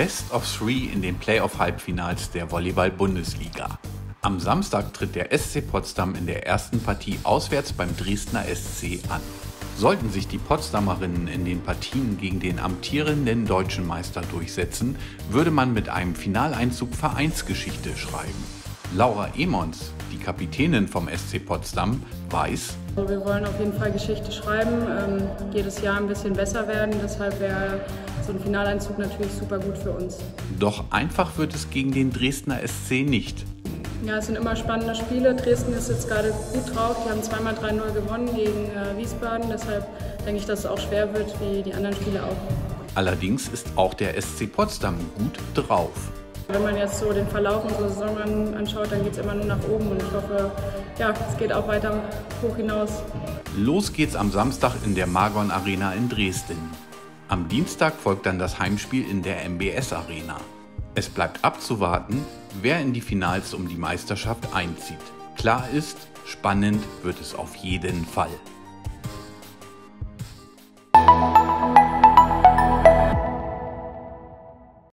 Best of Three in den Playoff-Halbfinals der Volleyball-Bundesliga. Am Samstag tritt der SC Potsdam in der ersten Partie auswärts beim Dresdner SC an. Sollten sich die Potsdamerinnen in den Partien gegen den amtierenden deutschen Meister durchsetzen, würde man mit einem Finaleinzug Vereinsgeschichte schreiben. Laura Emons, die Kapitänin vom SC Potsdam, weiß, wir wollen auf jeden Fall Geschichte schreiben, ähm, jedes Jahr ein bisschen besser werden, deshalb wäre so ein Finaleinzug natürlich super gut für uns. Doch einfach wird es gegen den Dresdner SC nicht. Ja, es sind immer spannende Spiele. Dresden ist jetzt gerade gut drauf. Die haben zweimal 3-0 gewonnen gegen äh, Wiesbaden. Deshalb denke ich, dass es auch schwer wird, wie die anderen Spiele auch. Allerdings ist auch der SC Potsdam gut drauf. Wenn man jetzt so den Verlauf unserer Saison anschaut, dann geht es immer nur nach oben und ich hoffe, ja, es geht auch weiter hoch hinaus. Los geht's am Samstag in der Margon Arena in Dresden. Am Dienstag folgt dann das Heimspiel in der MBS Arena. Es bleibt abzuwarten, wer in die Finals um die Meisterschaft einzieht. Klar ist, spannend wird es auf jeden Fall.